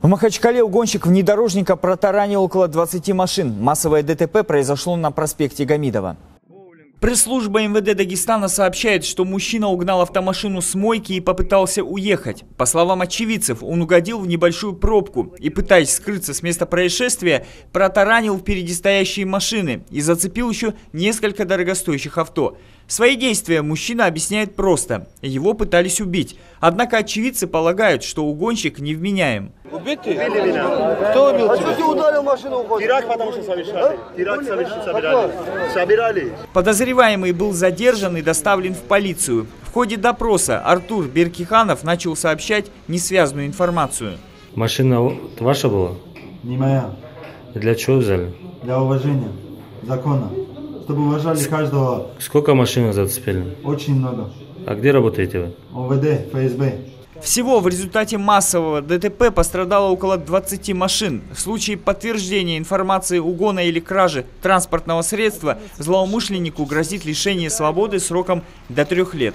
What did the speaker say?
В Махачкале угонщик внедорожника протаранил около 20 машин. Массовое ДТП произошло на проспекте Гамидова. Пресс-служба МВД Дагестана сообщает, что мужчина угнал автомашину с мойки и попытался уехать. По словам очевидцев, он угодил в небольшую пробку и, пытаясь скрыться с места происшествия, протаранил впереди стоящие машины и зацепил еще несколько дорогостоящих авто. Свои действия мужчина объясняет просто. Его пытались убить. Однако очевидцы полагают, что угонщик невменяем. Убить тебя? Кто убил А тебя? что ты ударил машину уходит? Теракт потому что совершали. Теракт совершили, собирали. Собирали. Подозреваемый был задержан и доставлен в полицию. В ходе допроса Артур Беркиханов начал сообщать несвязанную информацию. Машина ваша была? Не моя. Для чего взяли? Для уважения закона. Чтобы уважали каждого Сколько машин зацепили? очень много. А где работаете вы? ОВД, ФСБ. Всего в результате массового ДТП пострадало около 20 машин. В случае подтверждения информации угона или кражи транспортного средства злоумышленнику грозит лишение свободы сроком до трех лет.